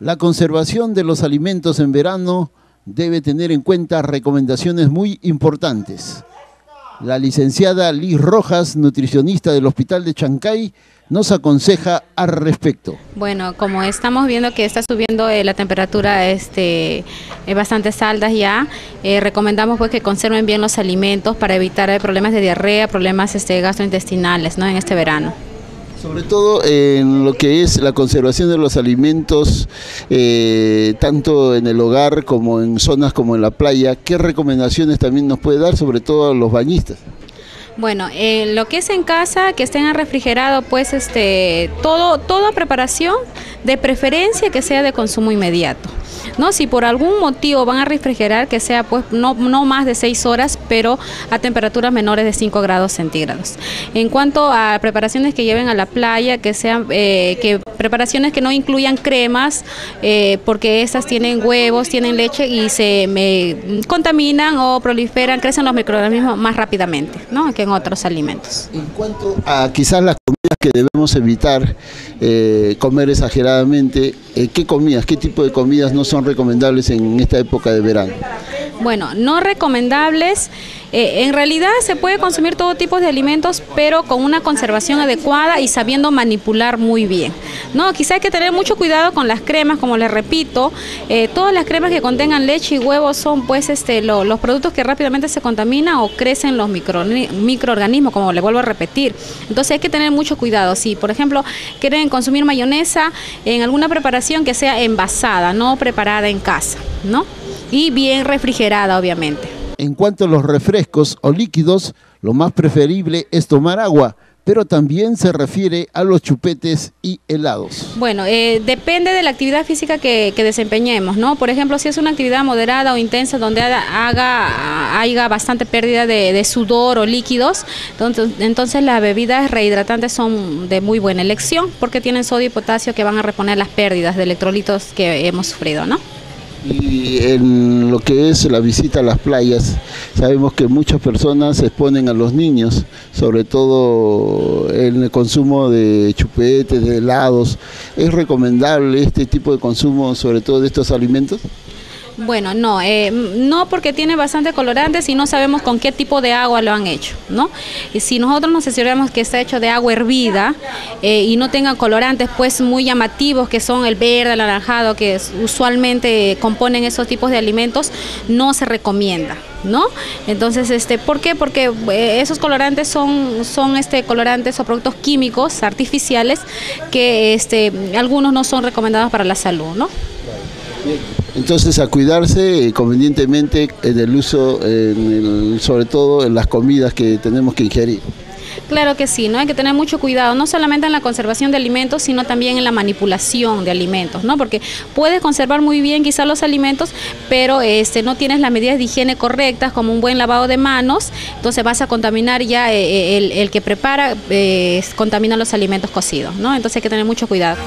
La conservación de los alimentos en verano debe tener en cuenta recomendaciones muy importantes. La licenciada Liz Rojas, nutricionista del Hospital de Chancay, nos aconseja al respecto. Bueno, como estamos viendo que está subiendo eh, la temperatura este, eh, bastantes altas ya, recomendamos pues que conserven bien los alimentos para evitar eh, problemas de diarrea, problemas este, gastrointestinales ¿no? en este verano. Sobre todo en lo que es la conservación de los alimentos, eh, tanto en el hogar como en zonas como en la playa, ¿qué recomendaciones también nos puede dar, sobre todo a los bañistas? Bueno, eh, lo que es en casa, que estén refrigerado, pues este, todo, toda preparación, de preferencia que sea de consumo inmediato. ¿no? Si por algún motivo van a refrigerar, que sea pues no, no más de 6 horas, pero a temperaturas menores de 5 grados centígrados. En cuanto a preparaciones que lleven a la playa, que sean eh, que preparaciones que no incluyan cremas, eh, porque estas tienen huevos, tienen leche y se me, contaminan o proliferan, crecen los microorganismos más rápidamente ¿no? que en otros alimentos. En cuanto a quizás las comidas que debemos evitar eh, comer exageradamente, eh, ¿qué comidas, qué tipo de comidas no son recomendables en esta época de verano? Bueno, no recomendables. Eh, en realidad se puede consumir todo tipo de alimentos, pero con una conservación adecuada y sabiendo manipular muy bien. No, quizá hay que tener mucho cuidado con las cremas, como les repito. Eh, todas las cremas que contengan leche y huevos son pues este lo- los productos que rápidamente se contaminan o crecen los micro- microorganismos, como le vuelvo a repetir. Entonces hay que tener mucho cuidado. Si, por ejemplo, quieren consumir mayonesa en alguna preparación que sea envasada, no preparada en casa, ¿no? Y bien refrigerada, obviamente. En cuanto a los refrescos o líquidos, lo más preferible es tomar agua, pero también se refiere a los chupetes y helados. Bueno, eh, depende de la actividad física que, que desempeñemos, ¿no? Por ejemplo, si es una actividad moderada o intensa donde haga, haya bastante pérdida de, de sudor o líquidos, entonces, entonces las bebidas rehidratantes son de muy buena elección porque tienen sodio y potasio que van a reponer las pérdidas de electrolitos que hemos sufrido, ¿no? Y en lo que es la visita a las playas, sabemos que muchas personas exponen a los niños, sobre todo en el consumo de chupetes, de helados. ¿Es recomendable este tipo de consumo, sobre todo de estos alimentos? Bueno, no, eh, no porque tiene bastante colorantes y no sabemos con qué tipo de agua lo han hecho, ¿no? Y si nosotros nos aseguramos que está hecho de agua hervida eh, y no tenga colorantes pues muy llamativos que son el verde, el anaranjado, que usualmente componen esos tipos de alimentos, no se recomienda. ¿No? Entonces, este, ¿por qué? Porque eh, esos colorantes son, son este, colorantes o productos químicos artificiales que este, algunos no son recomendados para la salud, ¿no? Entonces a cuidarse eh, convenientemente en el sobre todo en las comidas que tenemos que ingerir. Claro que sí, ¿no? Hay que tener mucho cuidado, no solamente en la conservación de alimentos, sino también en la manipulación de alimentos, ¿no? Porque puedes conservar muy bien quizás los alimentos, pero este no tienes las medidas de higiene correctas, como un buen lavado de manos, entonces vas a contaminar ya eh, eh, el, el que prepara, eh, contamina los alimentos cocidos, ¿no? Entonces hay que tener mucho cuidado.